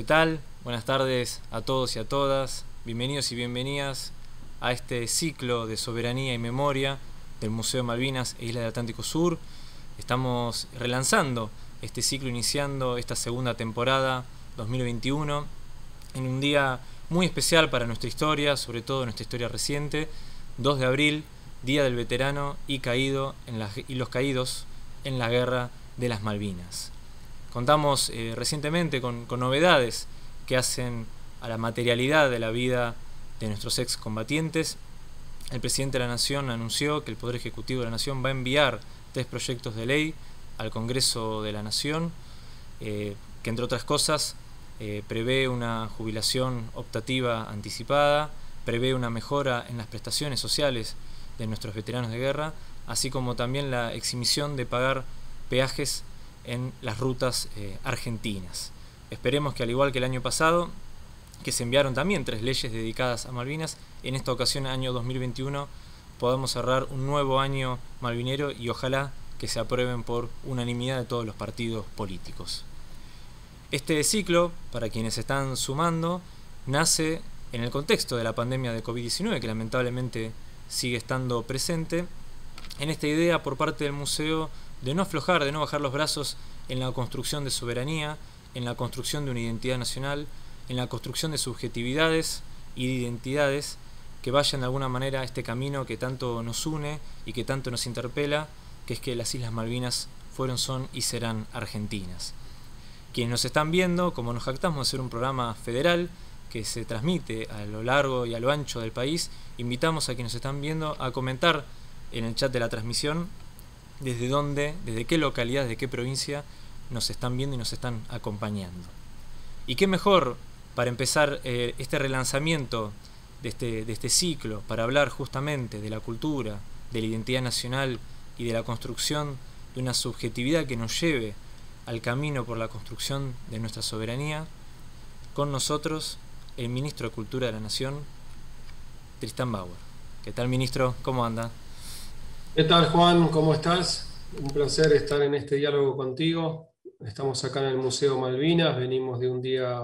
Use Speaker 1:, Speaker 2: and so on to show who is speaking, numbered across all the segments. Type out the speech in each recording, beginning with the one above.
Speaker 1: ¿Qué tal? Buenas tardes a todos y a todas. Bienvenidos y bienvenidas a este ciclo de soberanía y memoria del Museo Malvinas e Isla del Atlántico Sur. Estamos relanzando este ciclo, iniciando esta segunda temporada 2021 en un día muy especial para nuestra historia, sobre todo nuestra historia reciente, 2 de abril, Día del Veterano y, caído en y los caídos en la Guerra de las Malvinas. Contamos eh, recientemente con, novedades que hacen a la materialidad de la vida de nuestros excombatientes. El presidente de la Nación anunció que el Poder Ejecutivo de la Nación va a enviar tres proyectos de ley al Congreso de la Nación, eh, que entre otras cosas eh, prevé una jubilación optativa anticipada, prevé una mejora en las prestaciones sociales de nuestros veteranos de guerra, así como también la exhibición de pagar peajes en las rutas eh, argentinas. Esperemos que al igual que el año pasado, que se enviaron también tres leyes dedicadas a Malvinas, en esta ocasión, año 2021, podamos cerrar un nuevo año malvinero y ojalá que se aprueben por unanimidad de todos los partidos políticos. Este ciclo, para quienes están sumando, nace en el contexto de la pandemia de COVID-19, que lamentablemente sigue estando presente, en esta idea por parte del museo de no aflojar, de no bajar los brazos en la construcción de soberanía, en la construcción de una identidad nacional, en la construcción de subjetividades y de identidades que vayan de alguna manera a este camino que tanto nos une y que tanto nos interpela, que es que las Islas Malvinas fueron, son y serán argentinas. Quienes nos están viendo, como nos jactamos de ser un programa federal que se transmite a lo largo y a lo ancho del país, invitamos a quienes nos están viendo a comentar en el chat de la transmisión desde dónde, desde qué localidad, desde qué provincia nos están viendo y nos están acompañando. Y qué mejor para empezar eh, este relanzamiento de este, de este ciclo, para hablar justamente de la cultura, de la identidad nacional y de la construcción de una subjetividad que nos lleve al camino por la construcción de nuestra soberanía, con nosotros el ministro de Cultura de la Nación, Tristan Bauer. ¿Qué tal, ministro? ¿Cómo anda?
Speaker 2: ¿Qué tal, Juan? ¿Cómo estás? Un placer estar en este diálogo contigo. Estamos acá en el Museo Malvinas, venimos de un día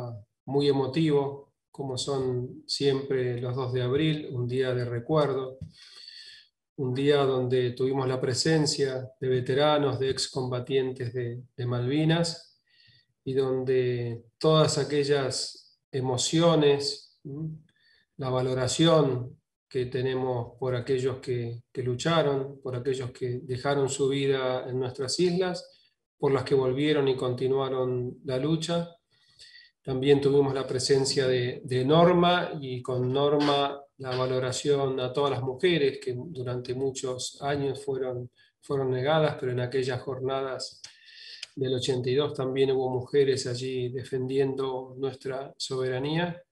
Speaker 2: muy emotivo, como son siempre los 2 de abril, un día de recuerdo, un día donde tuvimos la presencia de veteranos, de excombatientes de, de Malvinas, y donde todas aquellas emociones, la valoración que tenemos por aquellos que, lucharon, por aquellos que dejaron su vida en nuestras islas, por las que volvieron y continuaron la lucha. También tuvimos la presencia de, Norma y con Norma la valoración a todas las mujeres que durante muchos años fueron, fueron negadas, pero en aquellas jornadas del 82 también hubo mujeres allí defendiendo nuestra soberanía.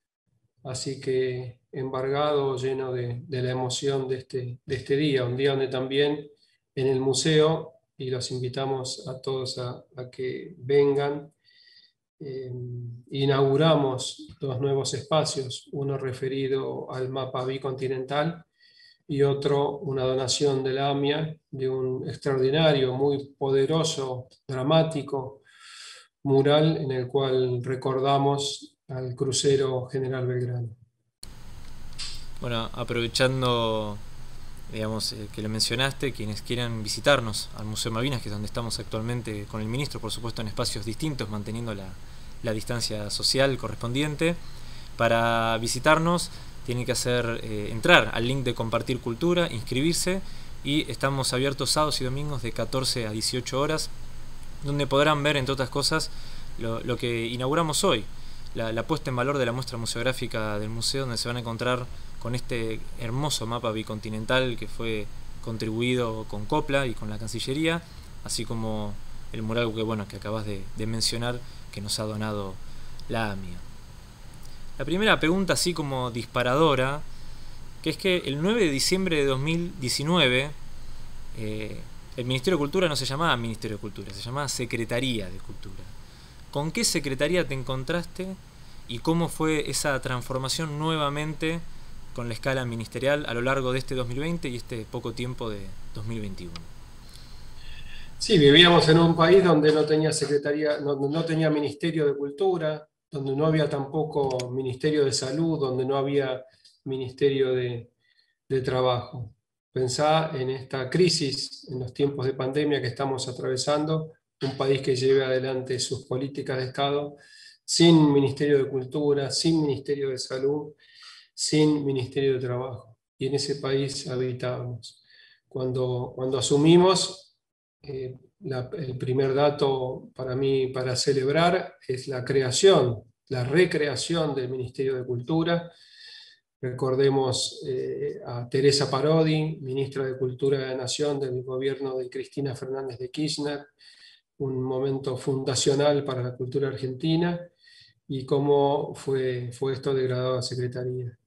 Speaker 2: Así que embargado, lleno de, la emoción de este, de este día, un día donde también en el museo, y los invitamos a todos a, que vengan, eh, inauguramos dos nuevos espacios, uno referido al mapa bicontinental y otro una donación de la AMIA de un extraordinario, muy poderoso, dramático mural en el cual recordamos al crucero General Belgrano.
Speaker 1: Bueno, aprovechando digamos, eh, que lo mencionaste, quienes quieran visitarnos al Museo Malvinas, que es donde estamos actualmente con el ministro, por supuesto en espacios distintos, manteniendo la, distancia social correspondiente, para visitarnos tienen que hacer eh, entrar al link de compartir cultura, inscribirse y estamos abiertos sábados y domingos de 14 a 18 horas, donde podrán ver, entre otras cosas, lo, lo que inauguramos hoy, la, puesta en valor de la muestra museográfica del museo, donde se van a encontrar con este hermoso mapa bicontinental que fue contribuido con Copla y con la Cancillería, así como el mural que, bueno, que acabas de, mencionar que nos ha donado la AMIA. La primera pregunta, así como disparadora, que es que el 9 de diciembre de 2019 eh, el Ministerio de Cultura no se llamaba Ministerio de Cultura, se llamaba Secretaría de Cultura. ¿Con qué secretaría te encontraste y cómo fue esa transformación nuevamente con la escala ministerial a lo largo de este 2020 y este poco tiempo de 2021?
Speaker 2: Sí, vivíamos en un país donde no tenía secretaría, no, tenía Ministerio de Cultura, donde no había tampoco Ministerio de Salud, donde no había Ministerio de, de Trabajo. Pensá en esta crisis, en los tiempos de pandemia que estamos atravesando, un país que lleve adelante sus políticas de Estado sin Ministerio de Cultura, sin Ministerio de Salud, sin Ministerio de Trabajo. Y en ese país habitábamos. Cuando, cuando asumimos, eh, el primer dato para mí para celebrar es la creación, la recreación del Ministerio de Cultura. Recordemos eh, a Teresa Parodi, ministra de Cultura de la Nación del gobierno de Cristina Fernández de Kirchner, un momento fundacional para la cultura argentina y cómo fue, fue esto degradado a Secretaría.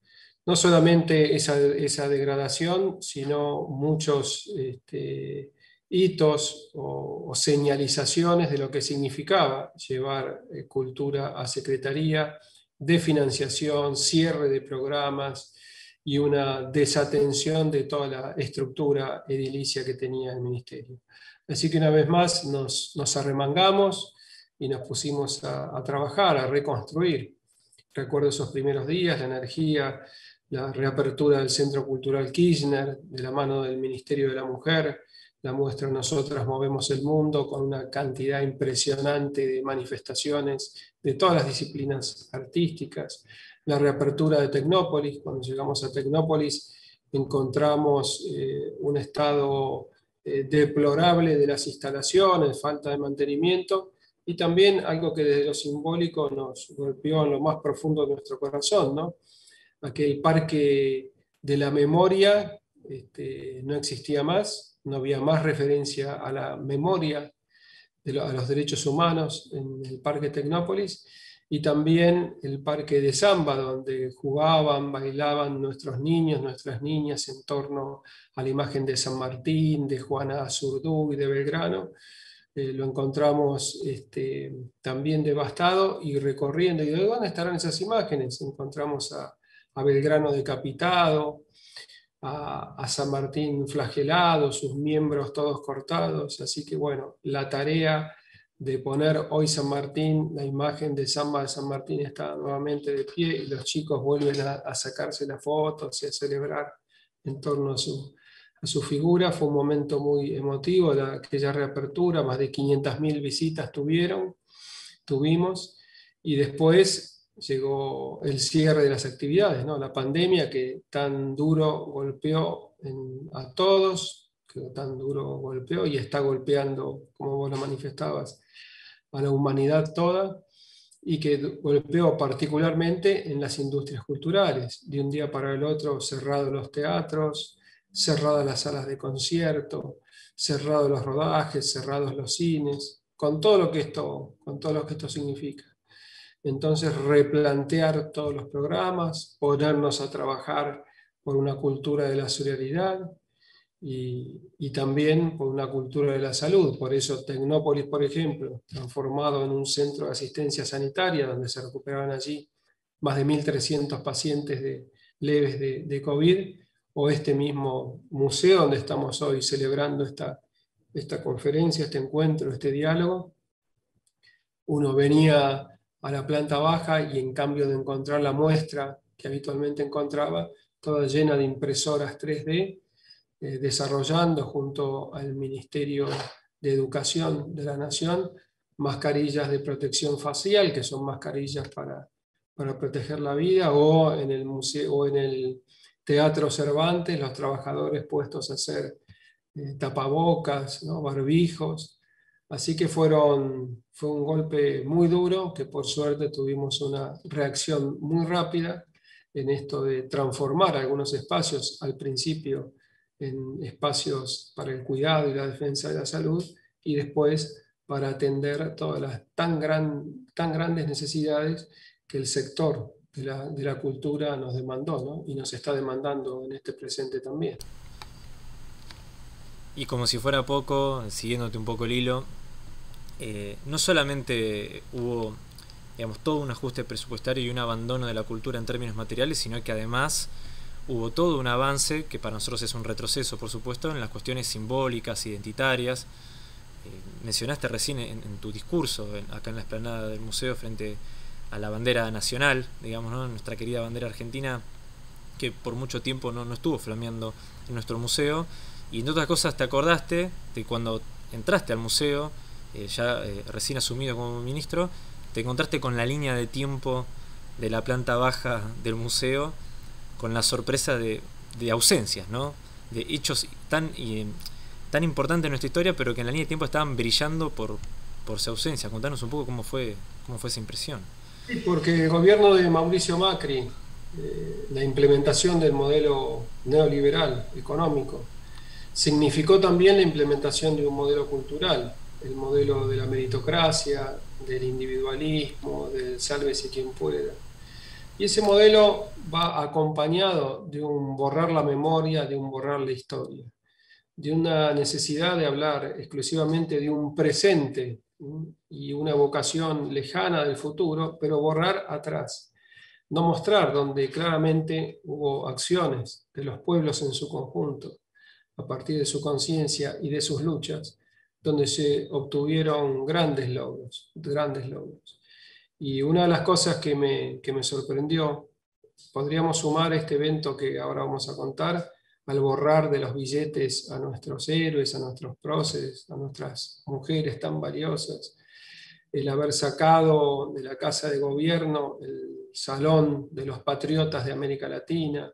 Speaker 2: No solamente esa, degradación, sino muchos este, hitos o, señalizaciones de lo que significaba llevar eh, cultura a Secretaría, de financiación, cierre de programas y una desatención de toda la estructura edilicia que tenía el Ministerio. Así que una vez más nos arremangamos y nos pusimos a, trabajar, a reconstruir. Recuerdo esos primeros días, la energía, la reapertura del Centro Cultural Kirchner, de la mano del Ministerio de la Mujer, la muestra Nosotras Movemos el Mundo, con una cantidad impresionante de manifestaciones de todas las disciplinas artísticas, la reapertura de Tecnópolis, cuando llegamos a Tecnópolis encontramos eh, un estado eh, deplorable de las instalaciones, falta de mantenimiento, y también algo que desde lo simbólico nos golpeó en lo más profundo de nuestro corazón, ¿no? Aquel parque de la memoria este, no existía más, no había más referencia a la memoria, de a los derechos humanos en el Parque Tecnópolis, y también el Parque de Zamba, donde jugaban, bailaban nuestros niños, nuestras niñas en torno a la imagen de San Martín, de Juana Azurduy, de Belgrano, eh, lo encontramos este, también devastado y recorriendo. ¿Y de dónde estarán esas imágenes? Encontramos a, Belgrano decapitado, a, San Martín flagelado, sus miembros todos cortados. Así que bueno, la tarea de poner hoy San Martín, la imagen de Samba de San Martín está nuevamente de pie y los chicos vuelven a, a sacarse las fotos y a celebrar en torno a su, a su figura. Fue un momento muy emotivo, la, aquella reapertura, más de 500.000 visitas tuvieron, tuvimos, y después llegó el cierre de las actividades, ¿no? la pandemia que tan duro golpeó a todos, que tan duro golpeó y está golpeando, como vos lo manifestabas, a la humanidad toda y que golpeó particularmente en las industrias culturales. De un día para el otro cerrados los teatros, cerradas las salas de concierto, cerrados los rodajes, cerrados los cines, con todo lo que esto, con todo lo que esto significa. Entonces, replantear todos los programas, ponernos a trabajar por una cultura de la solidaridad y, también por una cultura de la salud. Por eso Tecnópolis, por ejemplo, transformado en un centro de asistencia sanitaria, donde se recuperaban allí más de 1.300 pacientes de, leves de, de COVID, o este mismo museo donde estamos hoy celebrando esta, esta conferencia, este encuentro, este diálogo. Uno venía a la planta baja y en cambio de encontrar la muestra que habitualmente encontraba, toda llena de impresoras 3D, eh, desarrollando junto al Ministerio de Educación de la Nación mascarillas de protección facial, que son mascarillas para, para proteger la vida, o en el museo, o en el Teatro Cervantes, los trabajadores puestos a hacer eh, tapabocas, ¿no? barbijos. Así que fueron, fue un golpe muy duro, que por suerte tuvimos una reacción muy rápida en esto de transformar algunos espacios al principio en espacios para el cuidado y la defensa de la salud y después para atender todas las tan, gran, tan grandes necesidades que el sector de la, cultura nos demandó y nos está demandando en este presente también.
Speaker 1: Y como si fuera poco, siguiéndote un poco el hilo, eh, no solamente hubo digamos, todo un ajuste presupuestario y un abandono de la cultura en términos materiales, sino que además hubo todo un avance, que para nosotros es un retroceso, por supuesto, en las cuestiones simbólicas, identitarias. Eh, mencionaste recién en, tu discurso, acá en la explanada del museo, frente a la bandera nacional, digamos, ¿no? nuestra querida bandera argentina, que por mucho tiempo no, no estuvo flameando en nuestro museo. Y entre otras cosas te acordaste de cuando entraste al museo, eh, ya eh, recién asumido como ministro, te encontraste con la línea de tiempo de la planta baja del museo, con la sorpresa de, de ausencias, ¿no? de hechos tan, tan importantes en nuestra historia, pero que en la línea de tiempo estaban brillando por, por su ausencia. Contanos un poco cómo fue, cómo fue esa impresión.
Speaker 2: Sí, porque el gobierno de Mauricio Macri, eh, la implementación del modelo neoliberal económico, significó también la implementación de un modelo cultural, el modelo de la meritocracia, del individualismo, del sálvese quien pueda. Y ese modelo va acompañado de un borrar la memoria, de un borrar la historia, de una necesidad de hablar exclusivamente de un presente y una vocación lejana del futuro, pero borrar atrás, no mostrar donde claramente hubo acciones de los pueblos en su conjunto, a partir de su conciencia y de sus luchas, donde se obtuvieron grandes logros, grandes logros. Y una de las cosas que me, que me sorprendió, podríamos sumar este evento que ahora vamos a contar, al borrar de los billetes a nuestros héroes, a nuestros próceres, a nuestras mujeres tan valiosas, el haber sacado de la Casa de Gobierno el Salón de los Patriotas de América Latina,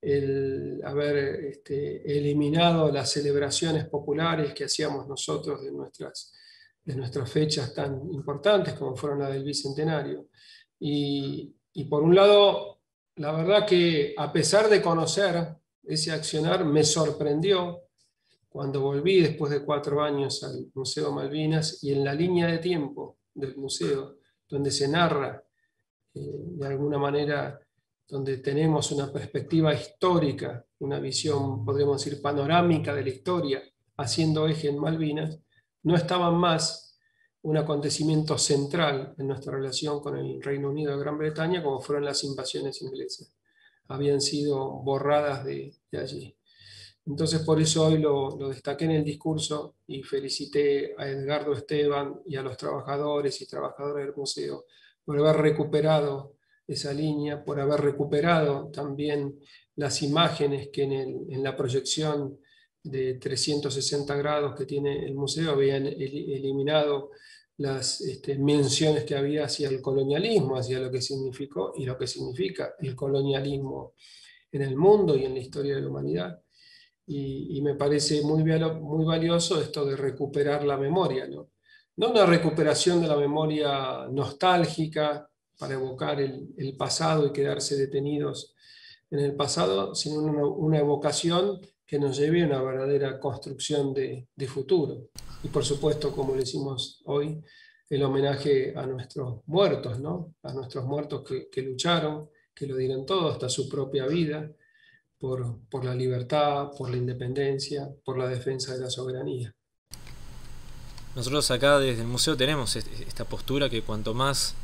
Speaker 2: el haber este, eliminado las celebraciones populares que hacíamos nosotros de nuestras, de nuestras fechas tan importantes como fueron la del Bicentenario. Y, por un lado, la verdad que a pesar de conocer ese accionar, me sorprendió cuando volví después de cuatro años al Museo Malvinas y en la línea de tiempo del museo, donde se narra eh, de alguna manera donde tenemos una perspectiva histórica, una visión, podríamos decir, panorámica de la historia, haciendo eje en Malvinas, no estaban más un acontecimiento central en nuestra relación con el Reino Unido de Gran Bretaña como fueron las invasiones inglesas. Habían sido borradas de, allí. Entonces por eso hoy lo, lo, destaqué en el discurso y felicité a Edgardo Esteban y a los trabajadores y trabajadoras del museo por haber recuperado esa línea, por haber recuperado también las imágenes que en, la proyección de 360 grados que tiene el museo habían eliminado las este, menciones que había hacia el colonialismo, hacia lo que significó y lo que significa el colonialismo en el mundo y en la historia de la humanidad. Y, me parece muy, muy valioso esto de recuperar la memoria, ¿no? no una recuperación de la memoria nostálgica, para evocar el, pasado y quedarse detenidos en el pasado, sino una, evocación que nos lleve a una verdadera construcción de, futuro. Y por supuesto, como le decimos hoy, el homenaje a nuestros muertos, ¿no? a nuestros muertos que, lucharon, que lo dieron todo, hasta su propia vida, por, por la libertad, por la independencia, por la defensa de la soberanía.
Speaker 1: Nosotros acá desde el museo tenemos esta postura que cuanto más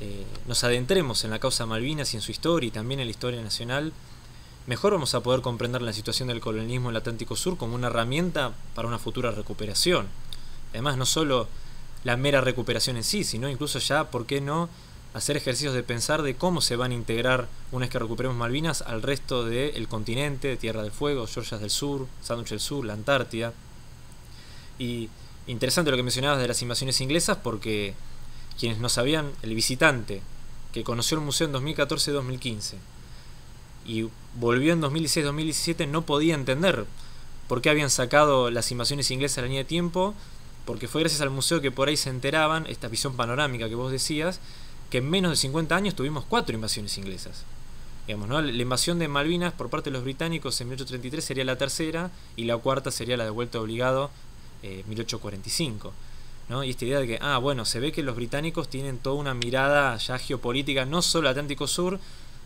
Speaker 1: eh, nos adentremos en la causa Malvinas y en su historia y también en la historia nacional, mejor vamos a poder comprender la situación del colonialismo en el Atlántico Sur como una herramienta para una futura recuperación. Además, no solo la mera recuperación en sí, sino incluso ya, ¿por qué no?, hacer ejercicios de pensar de cómo se van a integrar, una vez que recuperemos Malvinas, al resto del continente, Tierra del Fuego, Georgias del Sur, Sándwich del Sur, la Antártida. Y interesante lo que mencionabas de las invasiones inglesas porque quienes no sabían, el visitante que conoció el museo en 2014-2015 y volvió en 2016-2017 no podía entender por qué habían sacado las invasiones inglesas a la línea de tiempo, porque fue gracias al museo que por ahí se enteraban, esta visión panorámica que vos decías, que en menos de 50 años tuvimos cuatro invasiones inglesas. Digamos, ¿no? La invasión de Malvinas por parte de los británicos en 1833 sería la tercera y la cuarta sería la de vuelta obligado en eh, 1845. Y esta idea de que, ah, bueno, se ve que los británicos tienen toda una mirada ya geopolítica, no solo Atlántico Sur,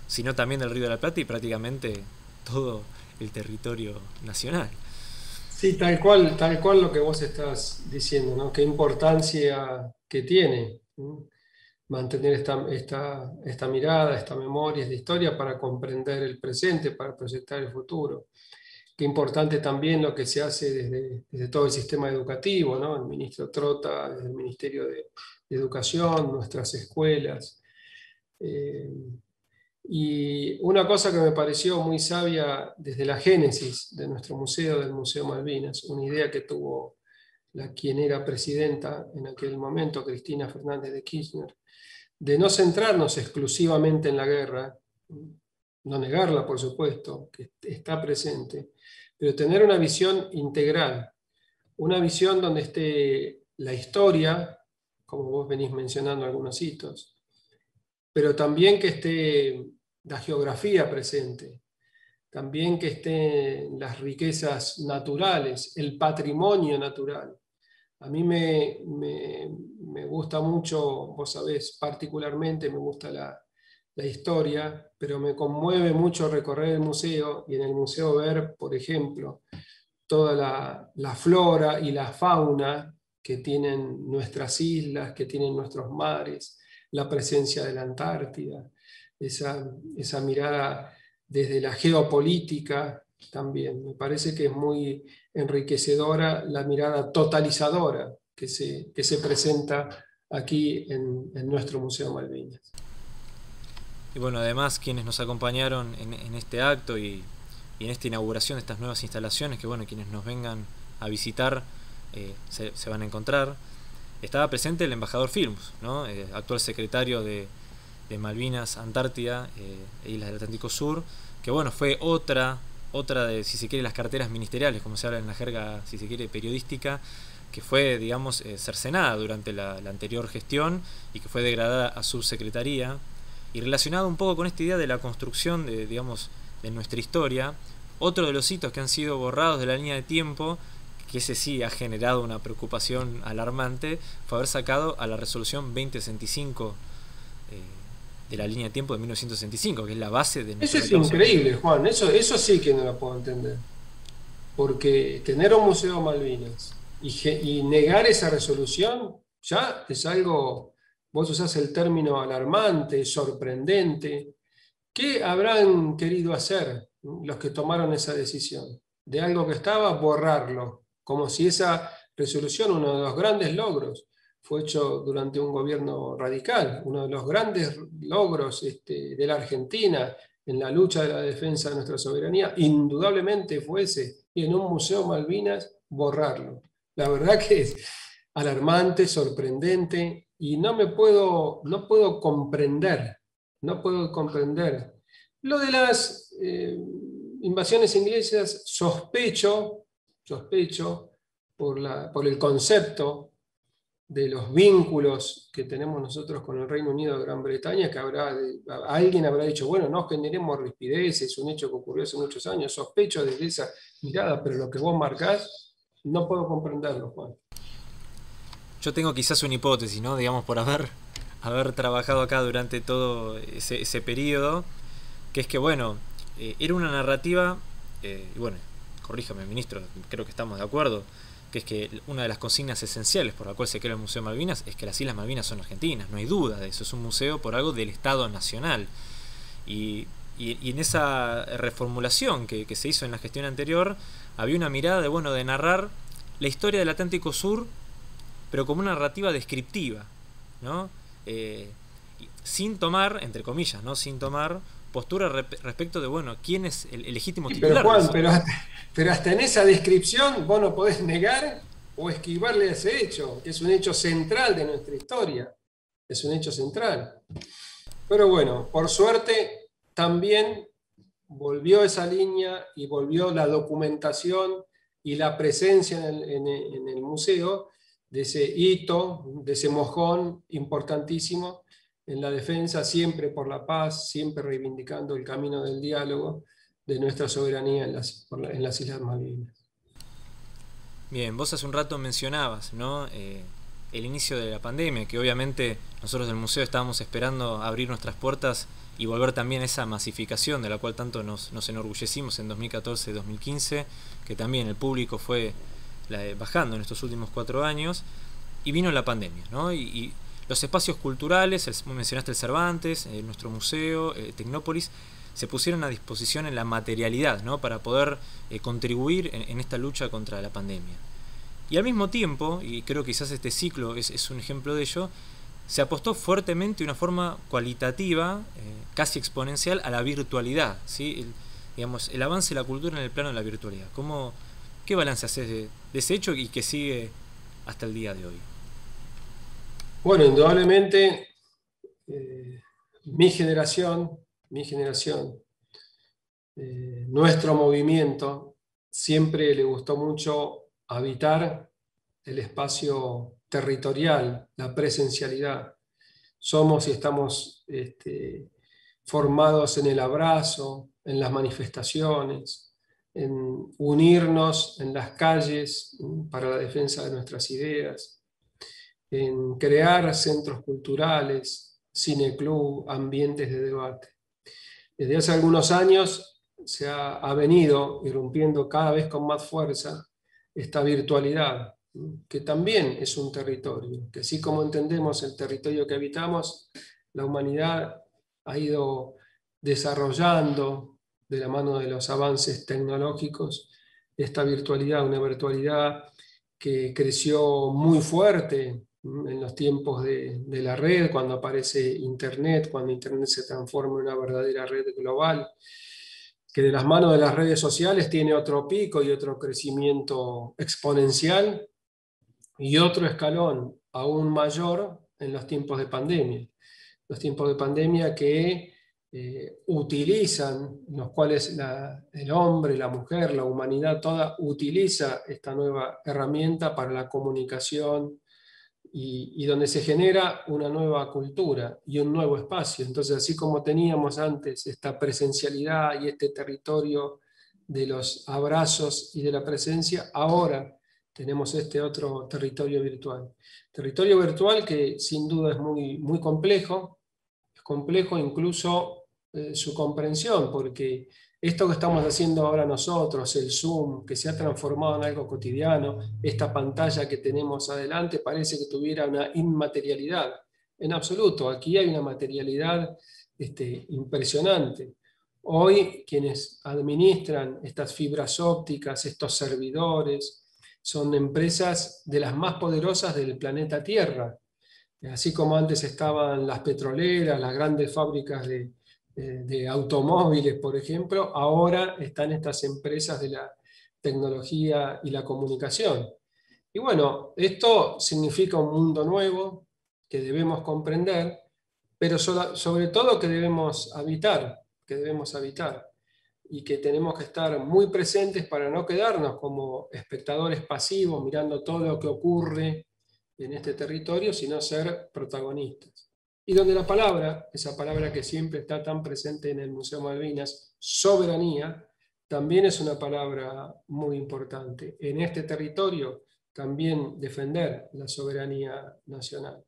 Speaker 1: sino también del Río de la Plata y prácticamente todo el territorio nacional.
Speaker 2: Sí, tal cual, tal cual lo que vos estás diciendo, ¿no? Qué importancia que tiene mantener esta, esta, esta mirada, esta memoria, esta historia para comprender el presente, para proyectar el futuro. Qué importante también lo que se hace desde, todo el sistema educativo, ¿no? el ministro Trota, desde el Ministerio de, Educación, nuestras escuelas. Eh, y una cosa que me pareció muy sabia desde la génesis de nuestro museo, del Museo Malvinas, una idea que tuvo la quien era presidenta en aquel momento, Cristina Fernández de Kirchner, de no centrarnos exclusivamente en la guerra, no negarla, por supuesto, que está presente, pero tener una visión integral, una visión donde esté la historia, como vos venís mencionando algunos hitos, pero también que esté la geografía presente, también que estén las riquezas naturales, el patrimonio natural, a mí me, gusta mucho, vos sabés, particularmente me gusta la, historia, pero me conmueve mucho recorrer el museo y en el museo ver, por ejemplo, toda la, flora y la fauna que tienen nuestras islas, que tienen nuestros mares, la presencia de la Antártida, esa, esa mirada desde la geopolítica también. Me parece que es muy enriquecedora la mirada totalizadora que se, se presenta aquí en, nuestro Museo Malvinas.
Speaker 1: Y bueno, además quienes nos acompañaron en, este acto y, en esta inauguración de estas nuevas instalaciones, que bueno, quienes nos vengan a visitar eh, se, van a encontrar, estaba presente el embajador Films, ¿no? Eh, actual secretario de, Malvinas, Antártida eh, e Islas del Atlántico Sur, que bueno, fue otra otra de, si se quiere, las carteras ministeriales, como se habla en la jerga, si se quiere, periodística, que fue, digamos, cercenada durante la, anterior gestión y que fue degradada a subsecretaría. Y relacionado un poco con esta idea de la construcción de, digamos, de nuestra historia, otro de los hitos que han sido borrados de la línea de tiempo, que ese sí ha generado una preocupación alarmante, fue haber sacado a la resolución 2065 de la línea de tiempo de 1965, que es la base de...
Speaker 2: Eso es increíble, Juan, eso, eso sí que no lo puedo entender. Porque tener un Museo Malvinas y, negar esa resolución ya es algo, vos usás el término alarmante, sorprendente. ¿Qué habrán querido hacer los que tomaron esa decisión? De algo que estaba, borrarlo, como si esa resolución, uno de los grandes logros fue hecho durante un gobierno radical. Uno de los grandes logros este, de la Argentina en la lucha de la defensa de nuestra soberanía, indudablemente fue ese, y en un Museo Malvinas borrarlo. La verdad que es alarmante, sorprendente, y no me puedo, no puedo comprender, no puedo comprender. Lo de las eh, invasiones inglesas, sospecho, sospecho por, la, por el concepto de los vínculos que tenemos nosotros con el Reino Unido de Gran Bretaña, que habrá, alguien habrá dicho, bueno, no generemos rispidez, es un hecho que ocurrió hace muchos años, sospecho desde esa mirada, pero lo que vos marcás, no puedo comprenderlo, Juan.
Speaker 1: Yo tengo quizás una hipótesis, ¿no? Digamos, por haber, haber trabajado acá durante todo ese, ese periodo, que es que, bueno, eh, era una narrativa, eh, y bueno, corríjame, ministro, creo que estamos de acuerdo, que es que una de las consignas esenciales por la cual se crea el Museo Malvinas es que las Islas Malvinas son argentinas, no hay duda de eso, es un museo por algo del Estado Nacional. Y, en esa reformulación que, se hizo en la gestión anterior, había una mirada de, bueno, de narrar la historia del Atlántico Sur, pero como una narrativa descriptiva, ¿no? Eh, sin tomar, entre comillas, ¿no? Sin tomar postura respecto de, bueno, quién es el, legítimo titular.
Speaker 2: Pero Juan, pero hasta, en esa descripción vos no podés negar o esquivarle a ese hecho, que es un hecho central de nuestra historia. Es un hecho central. Pero bueno, por suerte también volvió esa línea y volvió la documentación y la presencia en el museo de ese hito, de ese mojón importantísimo en la defensa siempre por la paz, siempre reivindicando el camino del diálogo de nuestra soberanía en las, en las Islas Malvinas.
Speaker 1: Bien, vos hace un rato mencionabas ¿no? Eh, el inicio de la pandemia, que obviamente nosotros del museo estábamos esperando abrir nuestras puertas y volver también a esa masificación de la cual tanto nos, nos enorgullecimos en 2014-2015, que también el público fue bajando en estos últimos cuatro años, y vino la pandemia, ¿no? los espacios culturales, mencionaste el Cervantes, eh, nuestro museo, eh, Tecnópolis, se pusieron a disposición en la materialidad, ¿no? Para poder eh, contribuir en, esta lucha contra la pandemia. Y al mismo tiempo, y creo que quizás este ciclo es, un ejemplo de ello, se apostó fuertemente de una forma cualitativa, casi exponencial, a la virtualidad, ¿sí? El, digamos, el avance de la cultura en el plano de la virtualidad. ¿Cómo, ¿Qué balance haces de, ese hecho y que sigue hasta el día de hoy?
Speaker 2: Bueno, indudablemente eh, mi generación, mi generación, eh, nuestro movimiento, siempre le gustó mucho habitar el espacio territorial, la presencialidad. Somos y estamos este, formados en el abrazo, en las manifestaciones, en unirnos en las calles para la defensa de nuestras ideas, en crear centros culturales, cineclub, ambientes de debate. Desde hace algunos años se ha, ha venido irrumpiendo cada vez con más fuerza esta virtualidad, que también es un territorio, que así como entendemos el territorio que habitamos, la humanidad ha ido desarrollando de la mano de los avances tecnológicos esta virtualidad, una virtualidad que creció muy fuerte en los tiempos de, la red, cuando aparece Internet, cuando Internet se transforma en una verdadera red global, que de las manos de las redes sociales tiene otro pico y otro crecimiento exponencial y otro escalón aún mayor en los tiempos de pandemia. Los tiempos de pandemia que eh, utilizan, los cuales el hombre, la mujer, la humanidad toda utiliza esta nueva herramienta para la comunicación y, donde se genera una nueva cultura y un nuevo espacio. Entonces, así como teníamos antes esta presencialidad y este territorio de los abrazos y de la presencia, ahora tenemos este otro territorio virtual. Territorio virtual que sin duda es muy, muy complejo, es complejo incluso eh, su comprensión, porque esto que estamos haciendo ahora nosotros, el Zoom, que se ha transformado en algo cotidiano, esta pantalla que tenemos adelante, parece que tuviera una inmaterialidad. En absoluto, aquí hay una materialidad este, impresionante. Hoy quienes administran estas fibras ópticas, estos servidores, son empresas de las más poderosas del planeta Tierra. Así como antes estaban las petroleras, las grandes fábricas de, de automóviles, por ejemplo, ahora están estas empresas de la tecnología y la comunicación. Y bueno, esto significa un mundo nuevo que debemos comprender, pero sobre todo que debemos habitar, que debemos habitar y que tenemos que estar muy presentes para no quedarnos como espectadores pasivos mirando todo lo que ocurre en este territorio, sino ser protagonistas. Y donde la palabra, esa palabra que siempre está tan presente en el Museo Malvinas, soberanía, también es una palabra muy importante. En este territorio también defender la soberanía nacional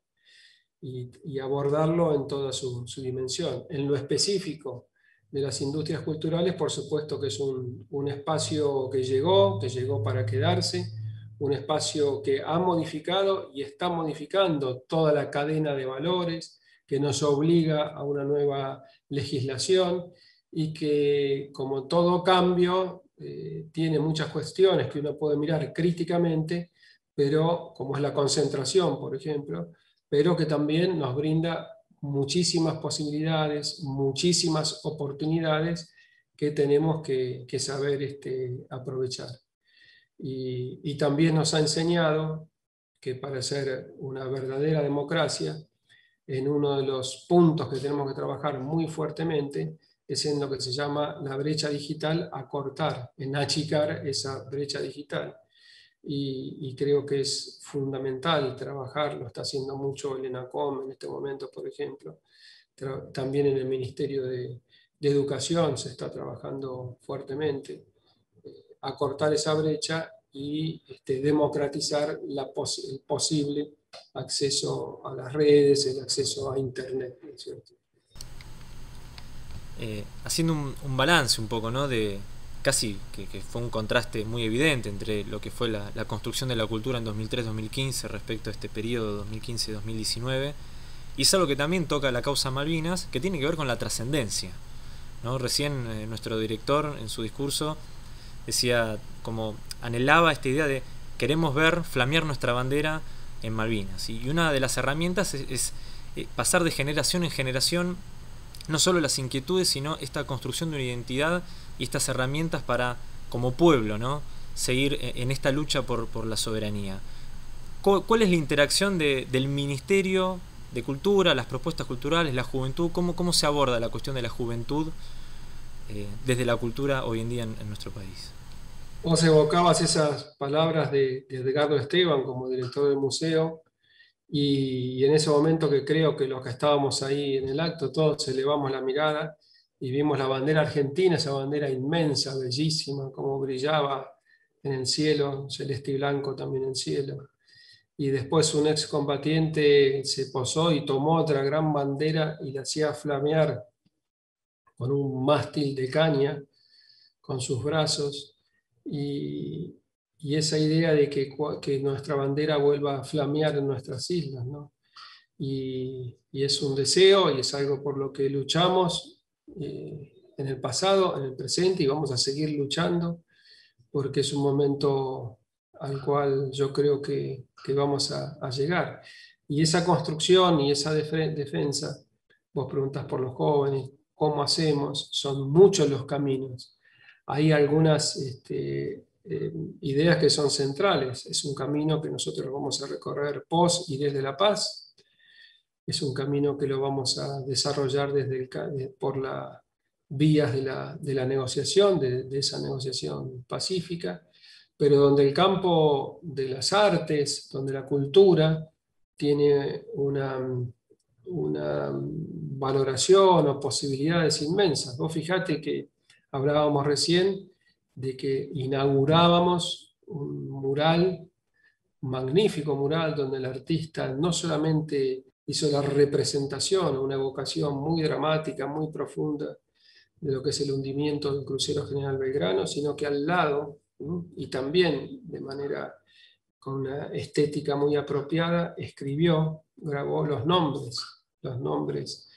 Speaker 2: y, abordarlo en toda su, dimensión. En lo específico de las industrias culturales, por supuesto que es un, un espacio que llegó, que llegó para quedarse, un espacio que ha modificado y está modificando toda la cadena de valores, que nos obliga a una nueva legislación y que, como todo cambio, eh, tiene muchas cuestiones que uno puede mirar críticamente, pero como es la concentración, por ejemplo, pero que también nos brinda muchísimas posibilidades, muchísimas oportunidades que tenemos que, saber este, aprovechar. Y, y también nos ha enseñado que para ser una verdadera democracia, en uno de los puntos que tenemos que trabajar muy fuertemente es en lo que se llama la brecha digital, acortar, en achicar esa brecha digital. Y, creo que es fundamental trabajar, lo está haciendo mucho el ENACOM en este momento, por ejemplo. También en el Ministerio de, Educación se está trabajando fuertemente. Eh, acortar esa brecha y este, democratizar la el posible acceso a las redes, el acceso a Internet.
Speaker 1: Eh, haciendo un, balance un poco, ¿no? De casi que, fue un contraste muy evidente entre lo que fue la, construcción de la cultura en 2003-2015 respecto a este periodo 2015-2019, y es algo que también toca la causa Malvinas, que tiene que ver con la trascendencia. ¿no? Recién eh, nuestro director en su discurso decía como anhelaba esta idea de queremos ver flamear nuestra bandera en Malvinas. Y una de las herramientas es, eh, pasar de generación en generación no solo las inquietudes, sino esta construcción de una identidad y estas herramientas para, como pueblo, ¿no? seguir e, en esta lucha por, la soberanía. ¿Cuál es la interacción del Ministerio de Cultura, las propuestas culturales, la juventud? ¿Cómo, cómo se aborda la cuestión de la juventud eh, desde la cultura hoy en día en nuestro país?
Speaker 2: Vos evocabas esas palabras de, Edgardo Esteban como director del museo y, en ese momento que creo que los que estábamos ahí en el acto, todos elevamos la mirada y vimos la bandera argentina, esa bandera inmensa, bellísima, como brillaba en el cielo, celeste y blanco también en el cielo. Y después un excombatiente se posó y tomó otra gran bandera y la hacía flamear con un mástil de caña, con sus brazos y, esa idea de que, nuestra bandera vuelva a flamear en nuestras islas. ¿no? Y, es un deseo y es algo por lo que luchamos eh, en el pasado, en el presente y vamos a seguir luchando porque es un momento al cual yo creo que, que vamos a, a, llegar. Y esa construcción y esa defensa, vos preguntas por los jóvenes, ¿cómo hacemos? Son muchos los caminos hay algunas este, eh, ideas que son centrales. Es un camino que nosotros vamos a recorrer post y desde La Paz. Es un camino que lo vamos a desarrollar desde por las vías de la, negociación, de, esa negociación pacífica, pero donde el campo de las artes, donde la cultura tiene una, una valoración o posibilidades inmensas. Vos fijate que Hablábamos recién de que inaugurábamos un mural, un magnífico mural, donde el artista no solamente hizo la representación, una evocación muy dramática, muy profunda de lo que es el hundimiento del crucero General Belgrano, sino que al lado, y también de manera con una estética muy apropiada, escribió, grabó los nombres, los nombres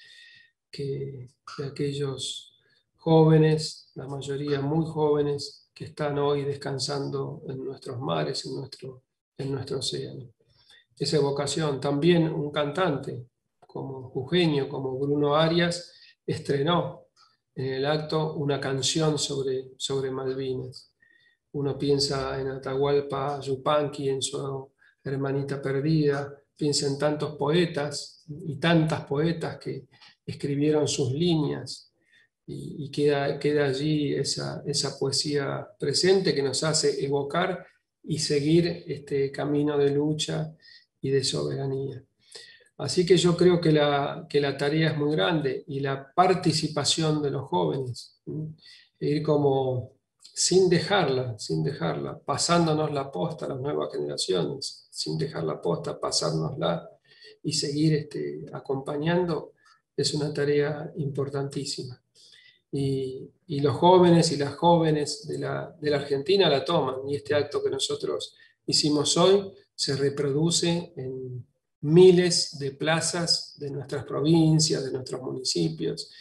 Speaker 2: que, de aquellos jóvenes, la mayoría muy jóvenes, que están hoy descansando en nuestros mares, en nuestro, en nuestro océano. Esa evocación, también un cantante como Eugenio, como Bruno Arias, estrenó en el acto una canción sobre, sobre Malvinas. Uno piensa en Atahualpa Yupanqui, en su hermanita perdida, piensa en tantos poetas y tantas poetas que escribieron sus líneas y, queda, queda, allí esa, esa, poesía presente que nos hace evocar y seguir este camino de lucha y de soberanía. Así que yo creo que la, que la tarea es muy grande y la participación de los jóvenes, ir como sin dejarla, sin dejarla, pasándonos la posta a las nuevas generaciones, sin dejar la posta, pasárnosla y seguir este, acompañando, es una tarea importantísima y, los jóvenes y las jóvenes de la, de la, Argentina la toman. Y este acto que nosotros hicimos hoy se reproduce en miles de plazas de nuestras provincias, de nuestros municipios,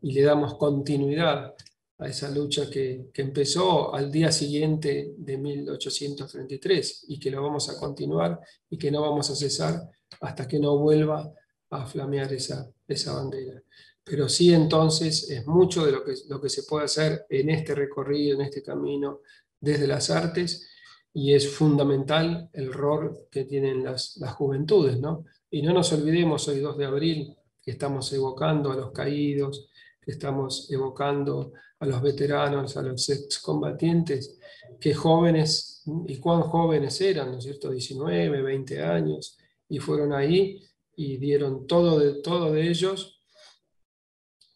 Speaker 2: y le damos continuidad a esa lucha que, que empezó al día siguiente de 1833 y que lo vamos a continuar y que no vamos a cesar hasta que no vuelva a flamear esa, esa bandera pero sí entonces es mucho de lo que, lo que se puede hacer en este recorrido, en este camino desde las artes, y es fundamental el rol que tienen las, las juventudes, ¿no? Y no nos olvidemos hoy 2 de abril que estamos evocando a los caídos, que estamos evocando a los veteranos, a los excombatientes, que jóvenes, y cuán jóvenes eran, ¿no cierto? 19, 20 años, y fueron ahí y dieron todo de, todo de ellos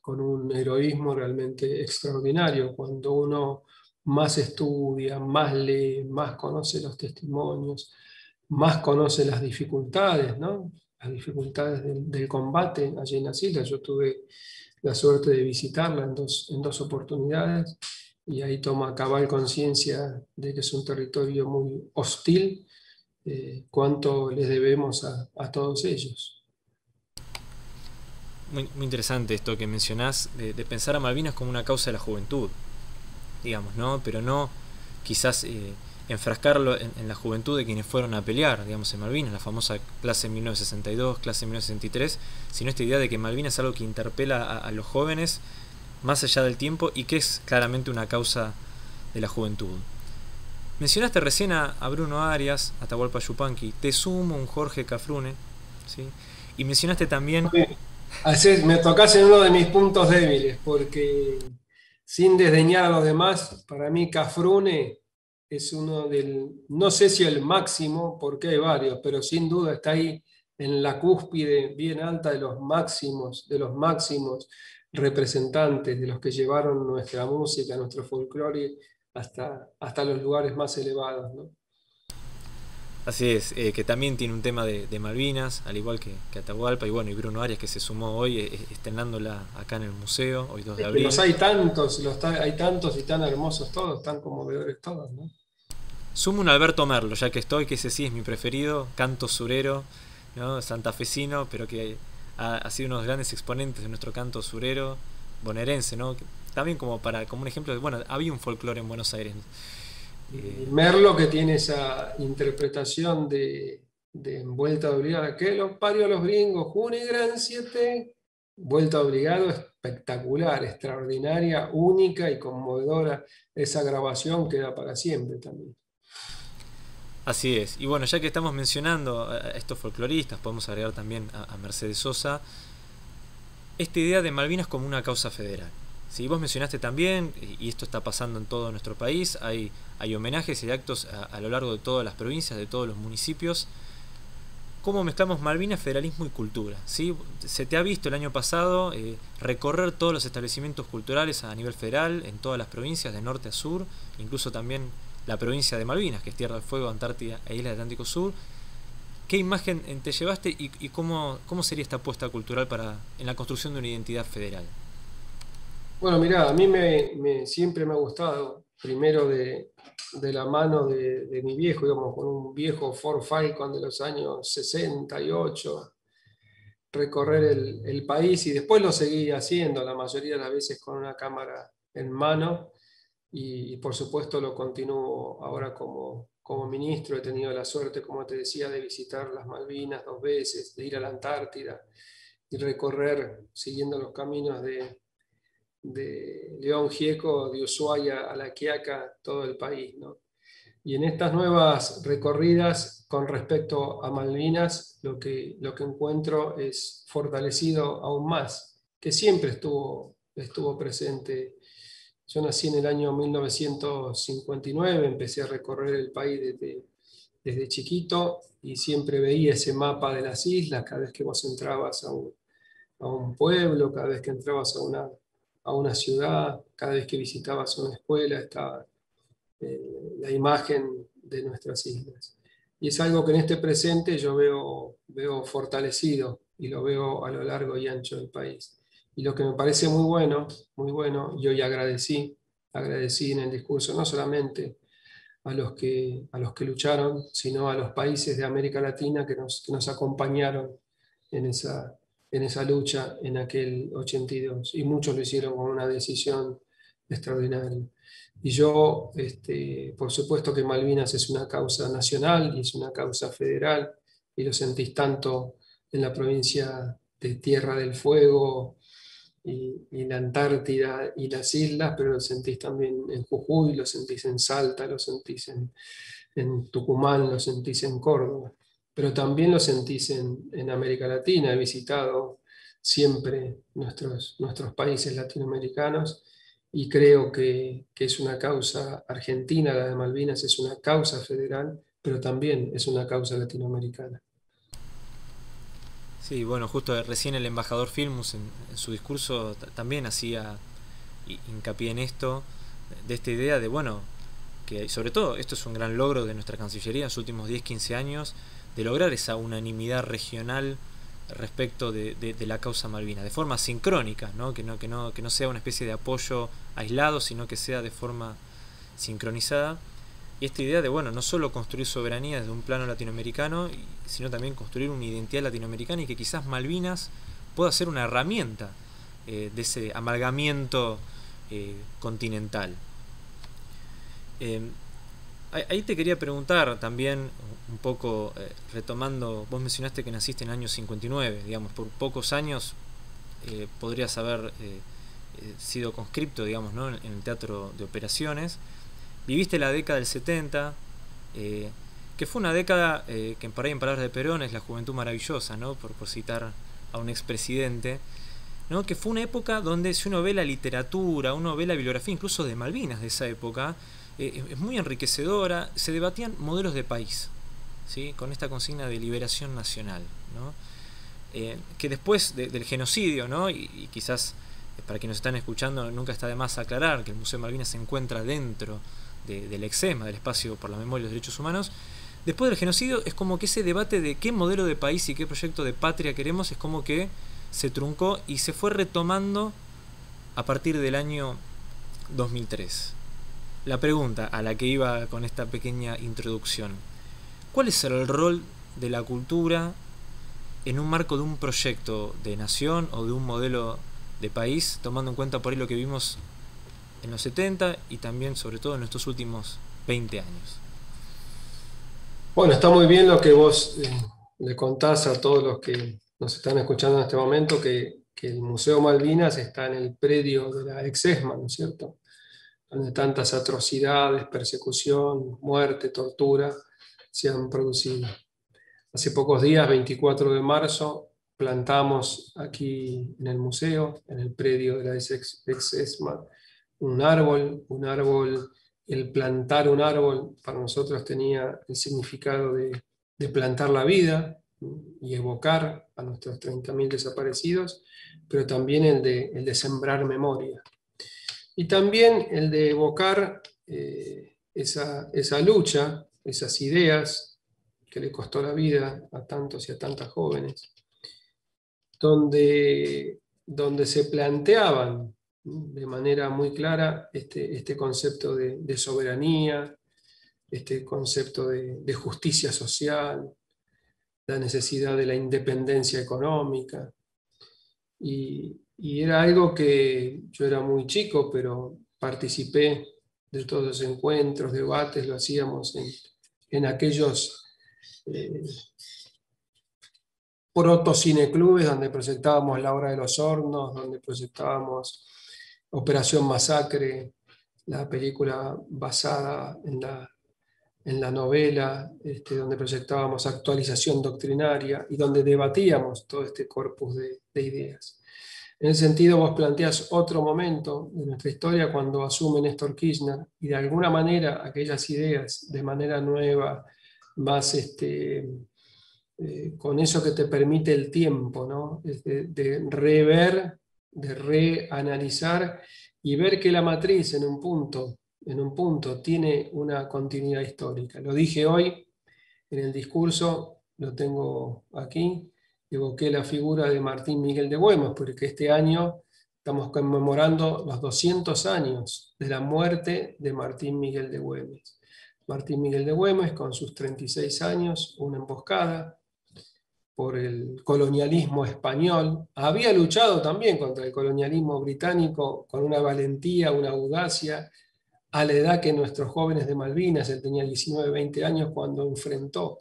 Speaker 2: con un heroísmo realmente extraordinario. Cuando uno más estudia, más lee, más conoce los testimonios, más conoce las dificultades, ¿no? las dificultades del, combate allí en las islas. Yo tuve la suerte de visitarla en dos, en dos oportunidades y ahí toma cabal conciencia de que es un territorio muy hostil, eh, cuánto les debemos a, a todos ellos.
Speaker 1: Muy, interesante esto que mencionás, de, pensar a Malvinas como una causa de la juventud, digamos, ¿no? Pero no quizás eh, enfrascarlo en, la juventud de quienes fueron a pelear, digamos, en Malvinas, la famosa clase 1962, clase 1963, sino esta idea de que Malvinas es algo que interpela a, los jóvenes más allá del tiempo y que es claramente una causa de la juventud. Mencionaste recién a, Bruno Arias, a Tahualpa Yupanqui, te sumo un Jorge Cafrune, ¿sí? y mencionaste también...
Speaker 2: me tocas en uno de mis puntos débiles, porque sin desdeñar a los demás, para mí Cafrune es uno del, no sé si el máximo, porque hay varios, pero sin duda está ahí en la cúspide bien alta de los máximos, de los máximos representantes, de los que llevaron nuestra música, nuestro folclore hasta, hasta los lugares más elevados.
Speaker 1: Así es, eh, que también tiene un tema de, Malvinas, al igual que, Atahualpa, y bueno, y Bruno Arias que se sumó hoy eh, estrenándola acá en el museo, hoy 2 de abril.
Speaker 2: Los hay tantos, los hay tantos y tan hermosos todos, tan conmovedores todos, ¿no?
Speaker 1: Sumo un Alberto Merlo, ya que estoy, que ese sí es mi preferido, canto surero, ¿no? santafesino, pero que ha, sido uno de los grandes exponentes de nuestro canto surero, bonaerense, ¿no? También como para como un ejemplo de, bueno, había un folclore en Buenos Aires.
Speaker 2: Eh, Merlo que tiene esa interpretación de, de Vuelta Obligada, que los parió los gringos, June Gran 7, Vuelta Obligado, espectacular, extraordinaria, única y conmovedora. Esa grabación queda para siempre también.
Speaker 1: Así es. Y bueno, ya que estamos mencionando a estos folcloristas, podemos agregar también a, Mercedes Sosa, esta idea de Malvinas como una causa federal. Si vos mencionaste también, y esto está pasando en todo nuestro país, hay, hay homenajes y actos a, lo largo de todas las provincias, de todos los municipios. ¿Cómo mezclamos Malvinas, federalismo y cultura? ¿sí? Se te ha visto el año pasado eh, recorrer todos los establecimientos culturales a nivel federal, en todas las provincias, de norte a sur, incluso también la provincia de Malvinas, que es Tierra del Fuego, Antártida e Isla del Atlántico Sur. ¿Qué imagen te llevaste y, cómo, cómo, sería esta apuesta cultural para, en la construcción de una identidad federal?
Speaker 2: Bueno, mira, a mí me, siempre me ha gustado, primero de, la mano de, mi viejo, digamos, con un viejo Ford Falcon de los años 68, recorrer el, el país y después lo seguí haciendo, la mayoría de las veces con una cámara en mano y, por supuesto lo continúo ahora como, como ministro. He tenido la suerte, como te decía, de visitar las Malvinas dos veces, de ir a la Antártida y recorrer, siguiendo los caminos de, de León Gieco, de Ushuaia a La Quiaca, todo el país. ¿no? Y en estas nuevas recorridas con respecto a Malvinas, lo que, lo que encuentro es fortalecido aún más, que siempre estuvo, estuvo presente yo nací en el año 1959, empecé a recorrer el país desde, desde chiquito y siempre veía ese mapa de las islas cada vez que vos entrabas a un, a un pueblo, cada vez que entrabas a una, a una ciudad, cada vez que visitabas una escuela, estaba eh, la imagen de nuestras islas. Y es algo que en este presente yo veo, veo fortalecido y lo veo a lo largo y ancho del país. Y lo que me parece muy bueno, muy bueno, y hoy agradecí, agradecí en el discurso no solamente a los que, a los que lucharon, sino a los países de América Latina que nos, que nos acompañaron en esa, en esa lucha en aquel 82. Y muchos lo hicieron con una decisión extraordinaria. Y yo, este, por supuesto que Malvinas es una causa nacional y es una causa federal, y lo sentís tanto en la provincia de Tierra del Fuego, y, la Antártida y las islas, pero lo sentís también en Jujuy, lo sentís en Salta, lo sentís en, en Tucumán, lo sentís en Córdoba, pero también lo sentís en, en América Latina. He visitado siempre nuestros, nuestros países latinoamericanos y creo que, que, es una causa argentina, la de Malvinas es una causa federal, pero también es una causa latinoamericana.
Speaker 1: Sí, bueno, justo recién el embajador Filmus en, su discurso también hacía hincapié en esto, de esta idea de, bueno, que sobre todo esto es un gran logro de nuestra Cancillería en los últimos 10-15 años, de lograr esa unanimidad regional respecto de, la causa malvina, de forma sincrónica, ¿no? Que, no, sea una especie de apoyo aislado, sino que sea de forma sincronizada. Y esta idea de, bueno, no solo construir soberanía desde un plano latinoamericano, sino también construir una identidad latinoamericana y que quizás Malvinas pueda ser una herramienta de ese amalgamiento continental. Ahí te quería preguntar también, un poco eh, retomando, vos mencionaste que naciste en el año 59, digamos, por pocos años eh, podrías haber eh, sido conscripto, digamos, ¿no? en, el teatro de operaciones. Viviste la década del 70, que fue una década que por ahí en palabras de Perón es la juventud maravillosa, ¿no? por, por citar a un expresidente. ¿no? que fue una época donde si uno ve la literatura, uno ve la bibliografía incluso de Malvinas de esa época, eh, es muy enriquecedora, se debatían modelos de país, ¿sí? con esta consigna de liberación nacional, ¿no? Eh, que después del genocidio, ¿no? y, quizás eh, para quienes nos están escuchando nunca está de más aclarar que el Museo Malvinas se encuentra dentro del EXEMA, del Espacio por la Memoria y los Derechos Humanos, después del genocidio es como que ese debate de qué modelo de país y qué proyecto de patria queremos es como que se truncó y se fue retomando a partir del año 2003 la pregunta a la que iba con esta pequeña introducción. ¿Cuál es el rol de la cultura en un marco de un proyecto de nación o de un modelo de país, tomando en cuenta por ahí lo que vimos en los 70 y también sobre todo en estos últimos 20 años?
Speaker 2: Bueno, está muy bien lo que vos eh, le contás a todos los que nos están escuchando en este momento, que, que el Museo Malvinas está en el predio de la ex-ESMA, ¿no es cierto? Donde tantas atrocidades, persecución, muerte, tortura se han producido. Hace pocos días, 24 de marzo, plantamos aquí en el museo, en el predio de la ex-ESMA, un árbol, un árbol, el plantar un árbol para nosotros tenía el significado de, plantar la vida y evocar a nuestros 30.000 desaparecidos, pero también el de, el de sembrar memoria. Y también el de evocar eh, esa, lucha, esas ideas que le costó la vida a tantos y a tantas jóvenes, donde, donde se planteaban de manera muy clara este, este concepto de, soberanía, este concepto de, de, justicia social, la necesidad de la independencia económica. Y, y era algo que yo era muy chico, pero participé de todos los encuentros, debates, lo hacíamos en, aquellos eh, proto-cineclubes donde proyectábamos La Hora de los Hornos, donde proyectábamos Operación Masacre, la película basada en la, en la novela, este, donde proyectábamos actualización doctrinaria y donde debatíamos todo este corpus de ideas. En ese sentido, vos planteás otro momento de nuestra historia cuando asume Néstor Kirchner y de alguna manera aquellas ideas de manera nueva, más este, eh, con eso que te permite el tiempo, ¿no? de, de rever, de reanalizar y ver que la matriz en un punto, en un punto tiene una continuidad histórica. Lo dije hoy en el discurso, lo tengo aquí, evoqué la figura de Martín Miguel de Güemes, porque este año estamos conmemorando los 200 años de la muerte de Martín Miguel de Güemes. Martín Miguel de Güemes, con sus 36 años, una emboscada por el colonialismo español, había luchado también contra el colonialismo británico con una valentía, una audacia, a la edad que nuestros jóvenes de Malvinas, él tenía 19, 20 años cuando enfrentó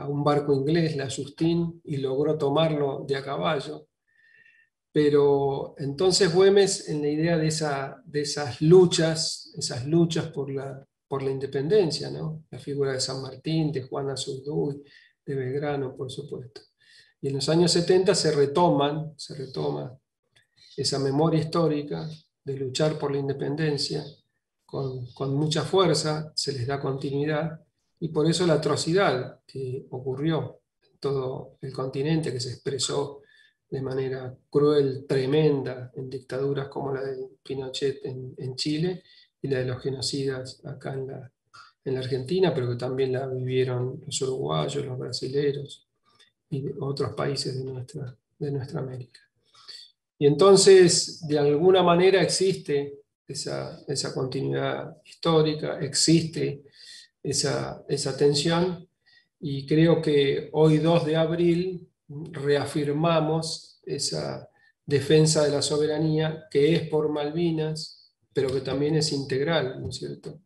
Speaker 2: a un barco inglés, la Justin, y logró tomarlo de a caballo. Pero entonces Güemes, en la idea de, esa, de esas luchas, esas luchas por la, por la independencia, ¿no? la figura de San Martín, de Juana Zurduy, de Belgrano, por supuesto. Y en los años 70 se retoman, se retoma esa memoria histórica de luchar por la independencia con, con mucha fuerza, se les da continuidad y por eso la atrocidad que ocurrió en todo el continente, que se expresó de manera cruel, tremenda, en dictaduras como la de Pinochet en, Chile y la de los genocidas acá en la, en la Argentina, pero que también la vivieron los uruguayos, los brasileños y otros países de nuestra, de nuestra América. Y entonces, de alguna manera existe esa, esa continuidad histórica, existe esa, esa tensión y creo que hoy 2 de abril reafirmamos esa defensa de la soberanía que es por Malvinas, pero que también es integral, ¿no es cierto?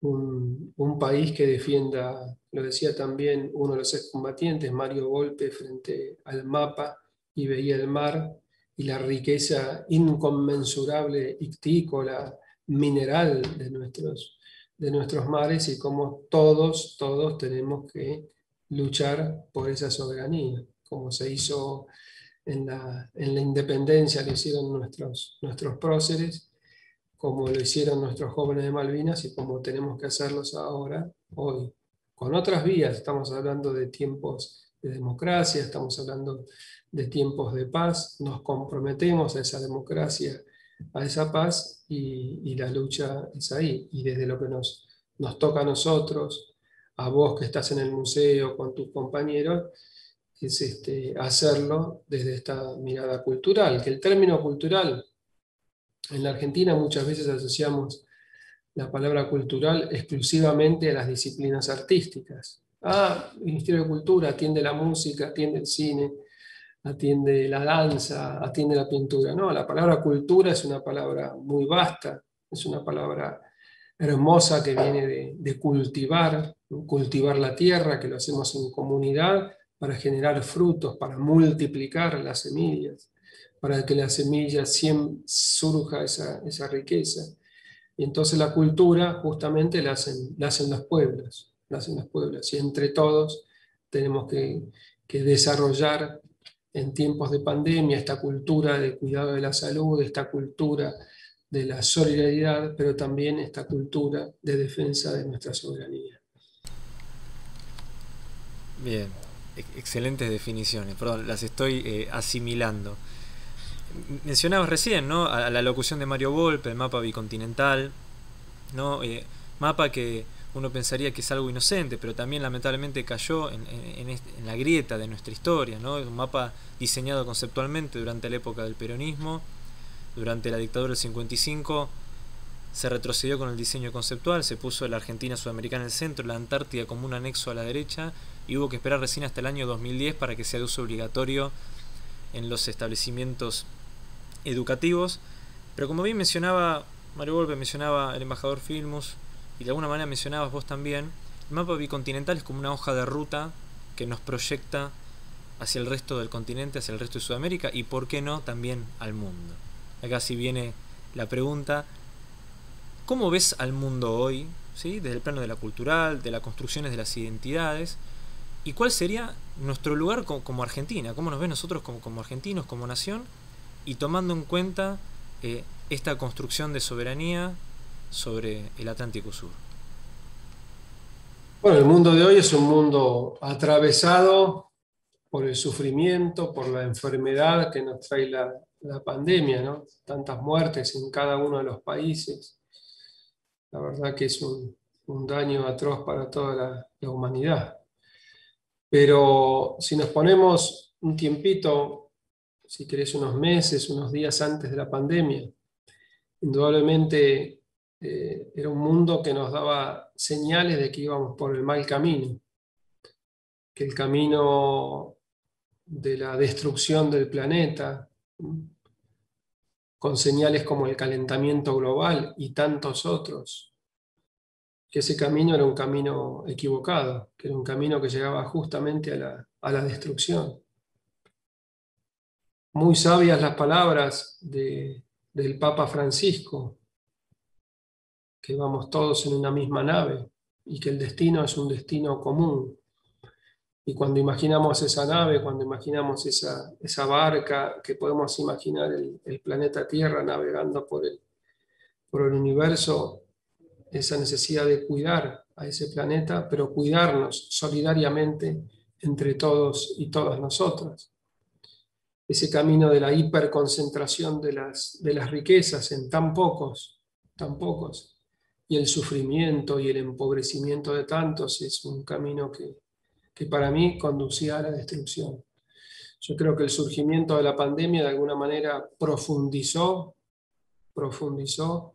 Speaker 2: Un, un, país que defienda, lo decía también uno de los excombatientes, Mario Volpe, frente al mapa y veía el mar y la riqueza inconmensurable, ictícola, mineral de nuestros, de nuestros mares y cómo todos, todos tenemos que luchar por esa soberanía, como se hizo en la, en la independencia, lo hicieron nuestros, nuestros próceres, como lo hicieron nuestros jóvenes de Malvinas y como tenemos que hacerlos ahora, hoy. Con otras vías, estamos hablando de tiempos de democracia, estamos hablando de tiempos de paz, nos comprometemos a esa democracia, a esa paz y, la lucha es ahí. Y desde lo que nos, toca a nosotros, a vos que estás en el museo con tus compañeros, es este, hacerlo desde esta mirada cultural, que el término cultural en la Argentina muchas veces asociamos la palabra cultural exclusivamente a las disciplinas artísticas. Ah, el Ministerio de Cultura atiende la música, atiende el cine, atiende la danza, atiende la pintura. No, la palabra cultura es una palabra muy vasta, es una palabra hermosa que viene de, cultivar, cultivar la tierra, que lo hacemos en comunidad para generar frutos, para multiplicar las semillas, para que las semillas siempre surja esa, esa riqueza. Y entonces la cultura justamente la hacen, la hacen los pueblos, la hacen los pueblos. Y entre todos tenemos que, que desarrollar en tiempos de pandemia esta cultura de cuidado de la salud, esta cultura de la solidaridad, pero también esta cultura de defensa de nuestra soberanía.
Speaker 1: Bien, excelentes definiciones, perdón, las estoy eh, asimilando. Mencionabas recién, ¿no? A, la locución de Mario Volpe, el mapa bicontinental, ¿no? Eh, mapa que uno pensaría que es algo inocente, pero también lamentablemente cayó en, la grieta de nuestra historia, ¿no? un mapa diseñado conceptualmente durante la época del peronismo, durante la dictadura del 55, se retrocedió con el diseño conceptual, se puso la Argentina Sudamericana en el centro, la Antártida como un anexo a la derecha, y hubo que esperar recién hasta el año 2010 para que sea de uso obligatorio en los establecimientos educativos. Pero como bien mencionaba Mario Volpe, mencionaba el embajador Filmus, y de alguna manera mencionabas vos también, el mapa bicontinental es como una hoja de ruta que nos proyecta hacia el resto del continente, hacia el resto de Sudamérica y, por qué no, también al mundo. Acá sí viene la pregunta, ¿cómo ves al mundo hoy, ¿sí? desde el plano de la cultural, de las construcciones de las identidades? ¿Y cuál sería nuestro lugar como, Argentina? ¿Cómo nos ves nosotros como, argentinos, como nación? Y tomando en cuenta eh, esta construcción de soberanía sobre el Atlántico Sur?
Speaker 2: Bueno, el mundo de hoy es un mundo atravesado por el sufrimiento, por la enfermedad que nos trae la, pandemia, ¿no? Tantas muertes en cada uno de los países. La verdad que es un, daño atroz para toda la, la humanidad. Pero si nos ponemos un tiempito, si querés unos meses, unos días antes de la pandemia, indudablemente eh, era un mundo que nos daba señales de que íbamos por el mal camino, que el camino de la destrucción del planeta, con señales como el calentamiento global y tantos otros, que ese camino era un camino equivocado, que era un camino que llegaba justamente a la, a la destrucción. Muy sabias las palabras de, del Papa Francisco, que vamos todos en una misma nave y que el destino es un destino común. Y cuando imaginamos esa nave, cuando imaginamos esa, esa barca, que podemos imaginar el, planeta Tierra navegando por el, por el universo, esa necesidad de cuidar a ese planeta, pero cuidarnos solidariamente entre todos y todas nosotras. Ese camino de la hiperconcentración de las, de las riquezas en tan pocos, tan pocos, y el sufrimiento y el empobrecimiento de tantos es un camino que, que para mí conducía a la destrucción. Yo creo que el surgimiento de la pandemia de alguna manera profundizó, profundizó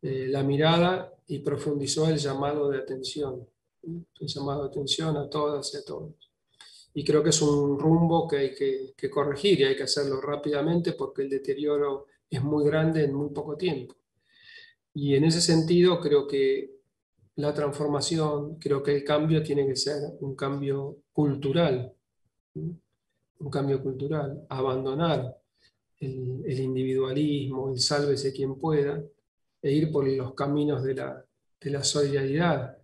Speaker 2: eh, la mirada y profundizó el llamado de atención, el llamado de atención a todas y a todos. Y creo que es un rumbo que hay que, corregir y hay que hacerlo rápidamente porque el deterioro es muy grande en muy poco tiempo. Y en ese sentido creo que la transformación, creo que el cambio tiene que ser un cambio cultural, un cambio cultural, abandonar el, individualismo, el sálvese quien pueda, e ir por los caminos de la, de la solidaridad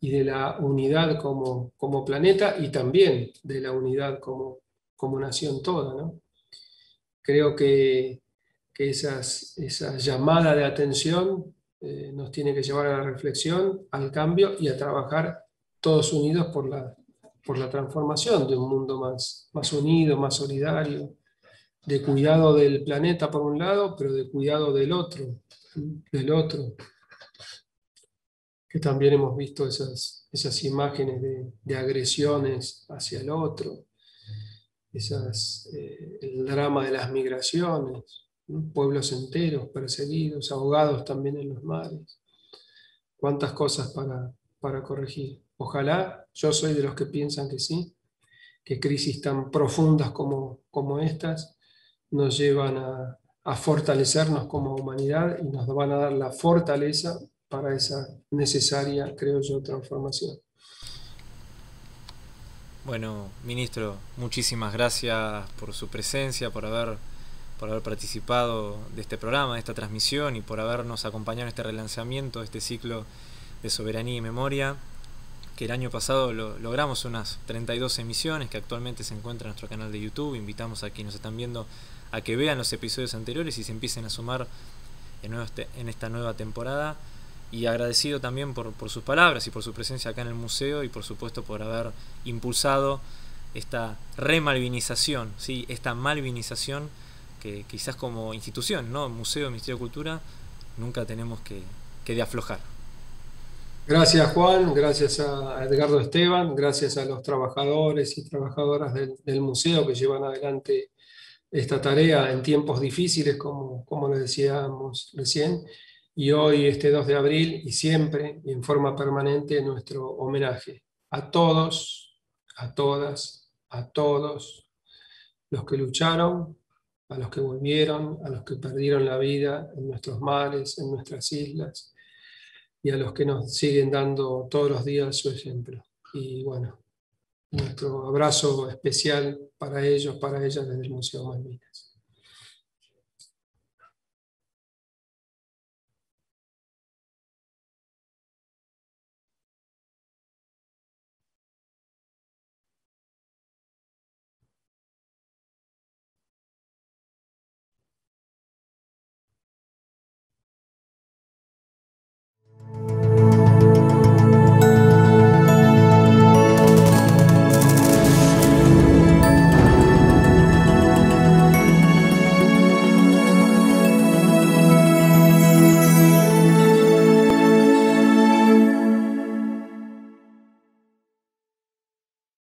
Speaker 2: y de la unidad como, como, planeta y también de la unidad como, como nación toda. ¿no? Creo que, que esas, esa llamada de atención eh, nos tiene que llevar a la reflexión, al cambio y a trabajar todos unidos por la, por la transformación de un mundo más, más unido, más solidario, de cuidado del planeta por un lado, pero de cuidado del otro, del otro, que también hemos visto esas, esas imágenes de, agresiones hacia el otro, esas, eh, el drama de las migraciones, pueblos enteros perseguidos, ahogados también en los mares. Cuántas cosas para, para corregir. Ojalá, yo soy de los que piensan que sí, que crisis tan profundas como, como estas nos llevan a, a fortalecernos como humanidad y nos van a dar la fortaleza para esa necesaria, creo yo, transformación.
Speaker 1: Bueno, ministro, muchísimas gracias por su presencia, por haber, por haber participado de este programa, de esta transmisión y por habernos acompañado en este relanzamiento, este ciclo de soberanía y memoria, que el año pasado lo, logramos unas 32 emisiones que actualmente se encuentran en nuestro canal de YouTube. Invitamos a quienes nos están viendo a que vean los episodios anteriores y se empiecen a sumar en, este, en esta nueva temporada. Y agradecido también por, sus palabras y por su presencia acá en el museo y por supuesto por haber impulsado esta remalvinización, ¿sí? esta malvinización que quizás como institución, ¿no? Museo, Ministerio de Cultura, nunca tenemos que, que de aflojar.
Speaker 2: Gracias Juan, gracias a Edgardo Esteban, gracias a los trabajadores y trabajadoras del, museo que llevan adelante esta tarea en tiempos difíciles, como, como le decíamos recién, y hoy, este 2 de abril, y siempre, y en forma permanente, nuestro homenaje a todos, a todas, a todos los que lucharon, a los que volvieron, a los que perdieron la vida en nuestros mares, en nuestras islas, y a los que nos siguen dando todos los días su ejemplo. Y bueno, nuestro abrazo especial para ellos, para ellas desde el Museo Malvinas.